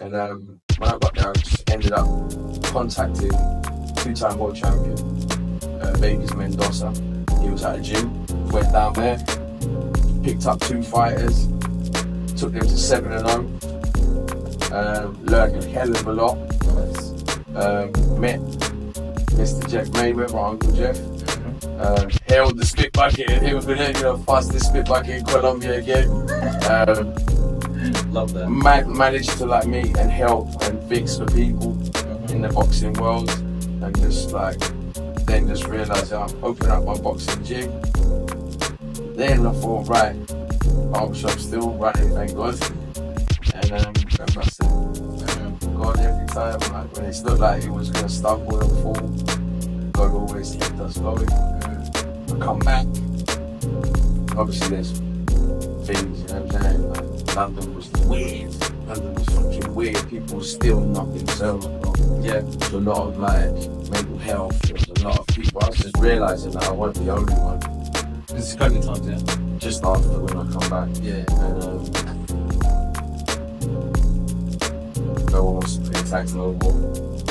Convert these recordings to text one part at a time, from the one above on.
And um, when I got there, I just ended up contacting two-time world champion uh, Vegas Mendoza. He was at a gym, went down there, picked up two fighters, took them to seven and zero. Um, learned a hell of a lot. Um, met Mr. Jeff Mayweather, Uncle Jeff. Um, held the spit bucket, he was to you know, fastest spit bucket in Colombia again. Um, Love that. man- managed to like meet and help and fix the people in the boxing world and just like then just realised I'm opening up my boxing gym. Then I thought, right, barbershop still running, thank God. And um, and it. Um, God, every time, like when it looked like it was gonna stumble and fall, God always kept us going. I come back. Obviously, there's things, you know what I'm saying? London was weird. London was fucking weird. People were still not themselves. Yeah. There's a lot of like mental health. There's a lot of people. I was just realizing that I wasn't the only one. This is COVID times, yeah. Just after when I come back, Yeah. and um, no one wants to pay tax no more.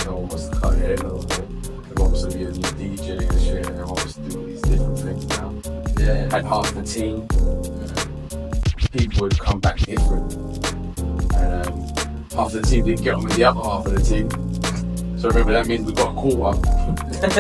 No one wants to cut hair no more. Everyone wants to be a new DJ and shit. Everyone wants to do all these different things now. Yeah. Had half the team. People would come back different. And um, half the team didn't get on with the other half of the team. So remember that means we got a quarter.